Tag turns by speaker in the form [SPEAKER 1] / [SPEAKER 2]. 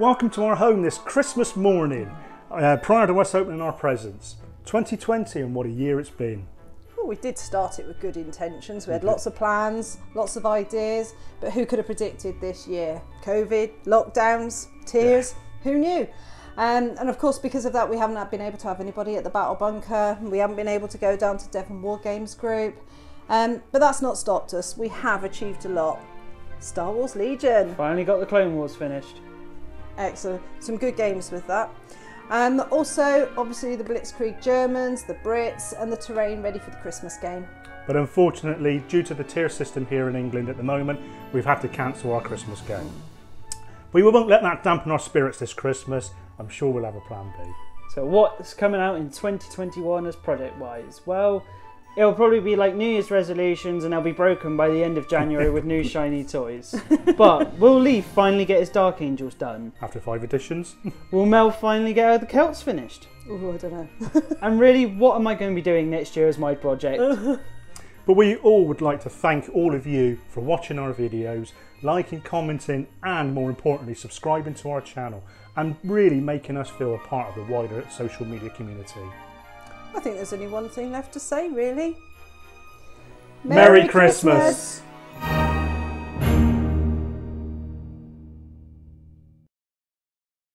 [SPEAKER 1] Welcome to our home this Christmas morning, uh, prior to us opening our presents. 2020 and what a year it's been.
[SPEAKER 2] Well, we did start it with good intentions. We had lots of plans, lots of ideas, but who could have predicted this year? COVID, lockdowns, tiers, who knew? Um, and of course, because of that, we haven't been able to have anybody at the Battle Bunker. We haven't been able to go down to Devon War Games Group. Um, but that's not stopped us. We have achieved a lot. Star Wars Legion.
[SPEAKER 3] Finally got the Clone Wars finished.
[SPEAKER 2] Excellent. Some good games with that. Um, also, obviously, the Blitzkrieg Germans, the Brits, and the terrain ready for the Christmas game.
[SPEAKER 1] But unfortunately, due to the tier system here in England at the moment, we've had to cancel our Christmas game. But We won't let that dampen our spirits this Christmas. I'm sure we'll have a plan B.
[SPEAKER 3] So what's coming out in 2021 as project wise? Well, it'll probably be like New Year's resolutions and they'll be broken by the end of January with new shiny toys. But will Leaf finally get his Dark Angels done?
[SPEAKER 1] After five editions,
[SPEAKER 3] Will Mel finally get her the Celts finished?
[SPEAKER 2] Oh, I don't know.
[SPEAKER 3] And really, what am I going to be doing next year as my project?
[SPEAKER 1] But we all would like to thank all of you for watching our videos, liking, commenting, and more importantly, subscribing to our channel and really making us feel a part of the wider social media community.
[SPEAKER 2] I think there's only one thing left to say, really.
[SPEAKER 1] Merry Christmas.